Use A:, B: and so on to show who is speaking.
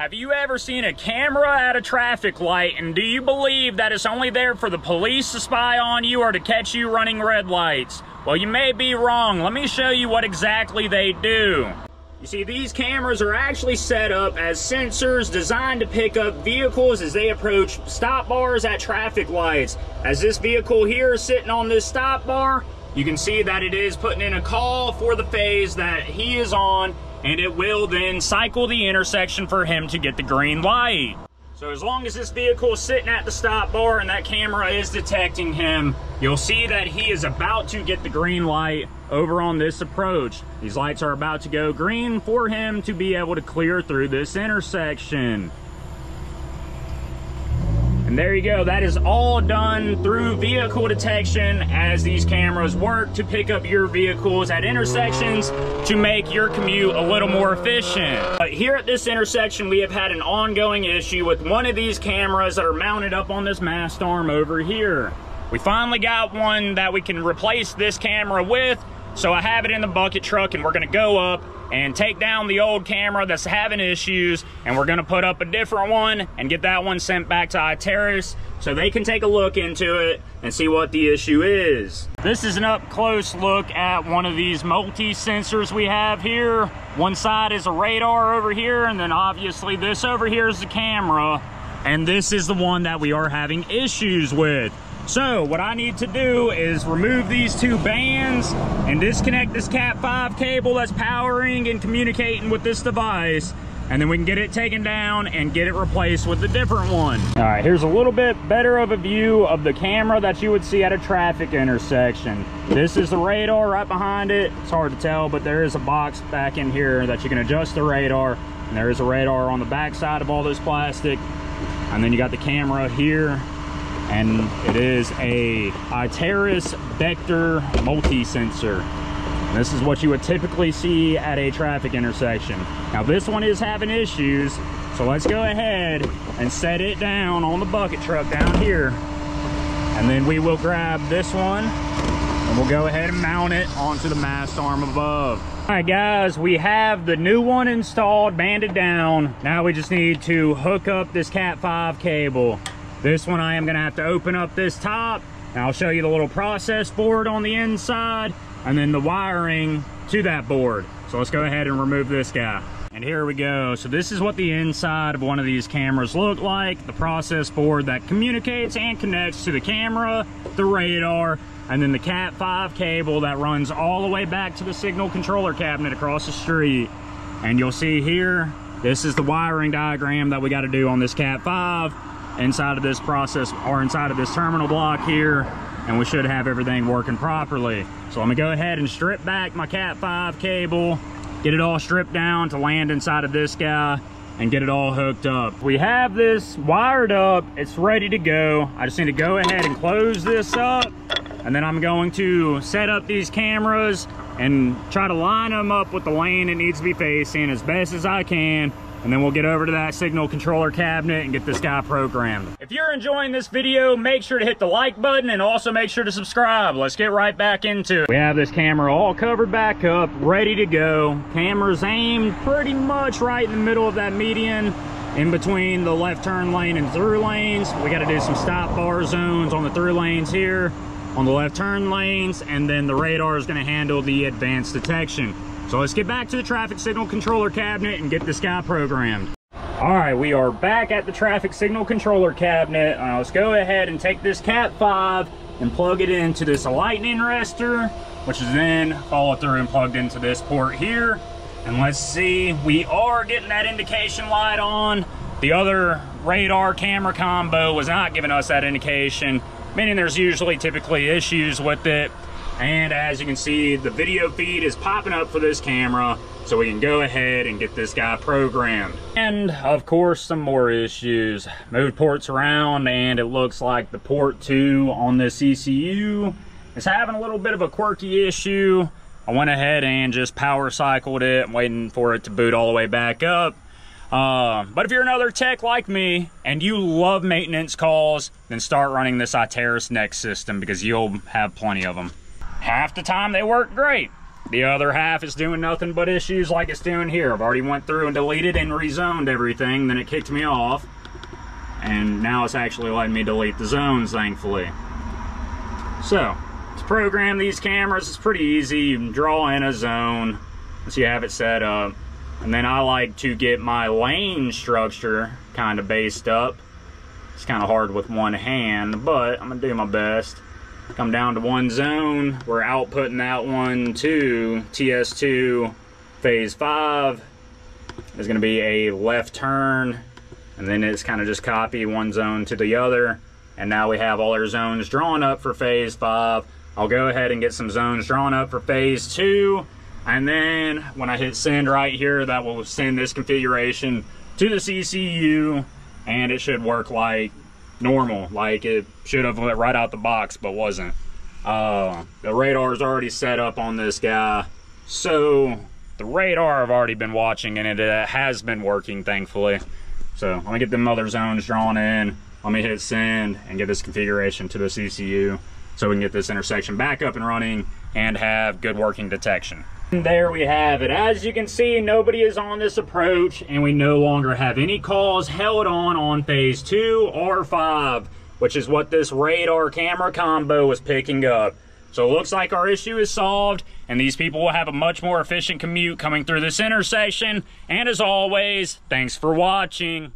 A: Have you ever seen a camera at a traffic light and do you believe that it's only there for the police to spy on you or to catch you running red lights? Well, you may be wrong. Let me show you what exactly they do. You see, these cameras are actually set up as sensors designed to pick up vehicles as they approach stop bars at traffic lights. As this vehicle here is sitting on this stop bar, you can see that it is putting in a call for the phase that he is on and it will then cycle the intersection for him to get the green light. So as long as this vehicle is sitting at the stop bar and that camera is detecting him, you'll see that he is about to get the green light over on this approach. These lights are about to go green for him to be able to clear through this intersection. And there you go. That is all done through vehicle detection as these cameras work to pick up your vehicles at intersections to make your commute a little more efficient. But here at this intersection, we have had an ongoing issue with one of these cameras that are mounted up on this mast arm over here. We finally got one that we can replace this camera with, so I have it in the bucket truck and we're gonna go up and take down the old camera that's having issues and we're gonna put up a different one and get that one sent back to Iteris so they can take a look into it and see what the issue is. This is an up close look at one of these multi-sensors we have here. One side is a radar over here and then obviously this over here is the camera and this is the one that we are having issues with. So what I need to do is remove these two bands and disconnect this Cat5 cable that's powering and communicating with this device. And then we can get it taken down and get it replaced with a different one. All right, here's a little bit better of a view of the camera that you would see at a traffic intersection. This is the radar right behind it. It's hard to tell, but there is a box back in here that you can adjust the radar. And there is a radar on the back side of all this plastic. And then you got the camera here and it is a Iteris Vector multi-sensor. This is what you would typically see at a traffic intersection. Now this one is having issues, so let's go ahead and set it down on the bucket truck down here. And then we will grab this one and we'll go ahead and mount it onto the mast arm above. All right guys, we have the new one installed, banded down. Now we just need to hook up this Cat 5 cable. This one I am gonna have to open up this top and I'll show you the little process board on the inside and then the wiring to that board. So let's go ahead and remove this guy. And here we go. So this is what the inside of one of these cameras look like. The process board that communicates and connects to the camera, the radar, and then the Cat 5 cable that runs all the way back to the signal controller cabinet across the street. And you'll see here, this is the wiring diagram that we got to do on this Cat 5 inside of this process or inside of this terminal block here and we should have everything working properly. So I'm gonna go ahead and strip back my Cat 5 cable, get it all stripped down to land inside of this guy and get it all hooked up. We have this wired up, it's ready to go. I just need to go ahead and close this up and then I'm going to set up these cameras and try to line them up with the lane it needs to be facing as best as I can and then we'll get over to that signal controller cabinet and get this guy programmed. If you're enjoying this video, make sure to hit the like button and also make sure to subscribe. Let's get right back into it. We have this camera all covered back up, ready to go. Camera's aimed pretty much right in the middle of that median in between the left turn lane and through lanes. We got to do some stop bar zones on the through lanes here, on the left turn lanes, and then the radar is going to handle the advanced detection. So let's get back to the traffic signal controller cabinet and get this guy programmed. All right, we are back at the traffic signal controller cabinet. Uh, let's go ahead and take this Cat 5 and plug it into this lightning arrestor, which is then followed through and plugged into this port here. And let's see, we are getting that indication light on. The other radar camera combo was not giving us that indication, meaning there's usually typically issues with it. And as you can see, the video feed is popping up for this camera, so we can go ahead and get this guy programmed. And of course, some more issues. Moved ports around and it looks like the port two on this ECU is having a little bit of a quirky issue. I went ahead and just power cycled it, waiting for it to boot all the way back up. Uh, but if you're another tech like me and you love maintenance calls, then start running this Iteris Next system because you'll have plenty of them half the time they work great. The other half is doing nothing but issues like it's doing here. I've already went through and deleted and rezoned everything, then it kicked me off. And now it's actually letting me delete the zones, thankfully. So, to program these cameras, it's pretty easy. You can draw in a zone once you have it set up. And then I like to get my lane structure kind of based up. It's kind of hard with one hand, but I'm gonna do my best. Come down to one zone. We're outputting that one to TS2 phase five. There's gonna be a left turn, and then it's kind of just copy one zone to the other. And now we have all our zones drawn up for phase five. I'll go ahead and get some zones drawn up for phase two. And then when I hit send right here, that will send this configuration to the CCU and it should work like normal, like it should have went right out the box, but wasn't. Uh, the radar is already set up on this guy. So the radar I've already been watching and it uh, has been working, thankfully. So let me get the mother zones drawn in. Let me hit send and get this configuration to the CCU so we can get this intersection back up and running and have good working detection. And there we have it. As you can see, nobody is on this approach and we no longer have any calls held on on phase two or five, which is what this radar camera combo was picking up. So it looks like our issue is solved and these people will have a much more efficient commute coming through this intersection. And as always, thanks for watching.